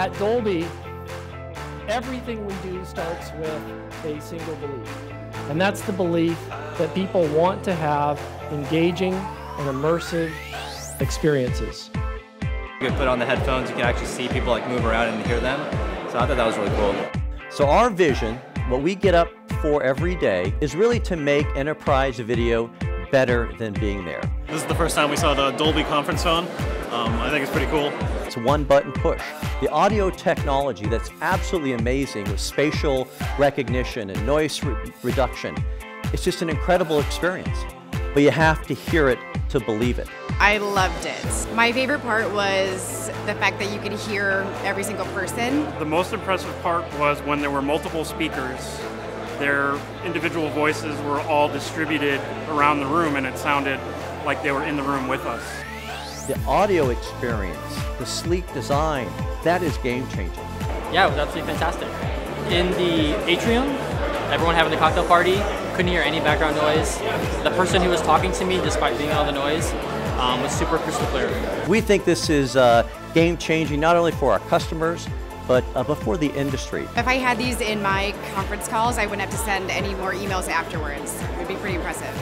At Dolby, everything we do starts with a single belief. And that's the belief that people want to have engaging and immersive experiences. You can put on the headphones, you can actually see people like move around and hear them. So I thought that was really cool. So our vision, what we get up for every day, is really to make enterprise video better than being there. This is the first time we saw the Dolby conference phone. Um, I think it's pretty cool. It's one button push. The audio technology that's absolutely amazing with spatial recognition and noise re reduction. It's just an incredible experience. But you have to hear it to believe it. I loved it. My favorite part was the fact that you could hear every single person. The most impressive part was when there were multiple speakers their individual voices were all distributed around the room and it sounded like they were in the room with us. The audio experience, the sleek design, that is game changing. Yeah, it was absolutely fantastic. In the atrium, everyone having the cocktail party, couldn't hear any background noise. The person who was talking to me, despite being all the noise, um, was super crystal clear. We think this is uh, game changing not only for our customers, but uh, before the industry. If I had these in my conference calls, I wouldn't have to send any more emails afterwards. It would be pretty impressive.